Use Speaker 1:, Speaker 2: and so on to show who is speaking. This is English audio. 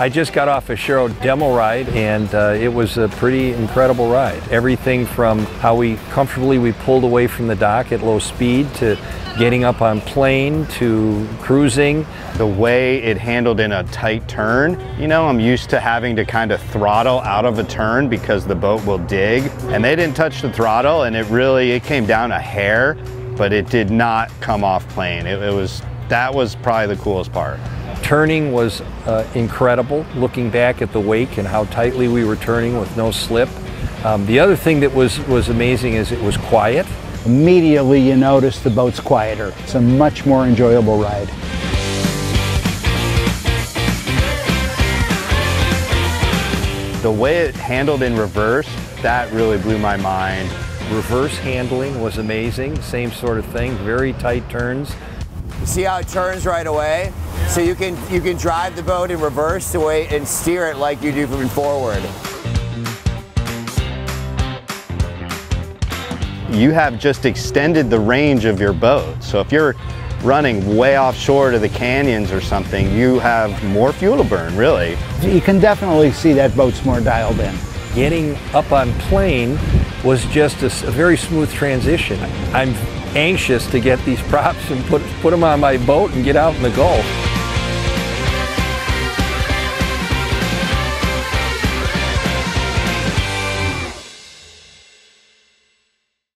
Speaker 1: I just got off a Sharrow demo ride and uh, it was a pretty incredible ride. Everything from how we comfortably we pulled away from the dock at low speed to getting up on plane to cruising.
Speaker 2: The way it handled in a tight turn, you know, I'm used to having to kind of throttle out of a turn because the boat will dig and they didn't touch the throttle and it really, it came down a hair, but it did not come off plane. It, it was, that was probably the coolest part.
Speaker 1: Turning was uh, incredible, looking back at the wake and how tightly we were turning with no slip. Um, the other thing that was, was amazing is it was quiet.
Speaker 3: Immediately you notice the boat's quieter. It's a much more enjoyable ride.
Speaker 2: The way it handled in reverse, that really blew my mind.
Speaker 1: Reverse handling was amazing, same sort of thing, very tight turns.
Speaker 4: See how it turns right away? So you can you can drive the boat in reverse the way and steer it like you do from forward.
Speaker 2: You have just extended the range of your boat. So if you're running way offshore to the canyons or something, you have more fuel to burn, really.
Speaker 3: You can definitely see that boat's more dialed in.
Speaker 1: Getting up on plane was just a, a very smooth transition. I'm anxious to get these props and put, put them on my boat and get out in the Gulf.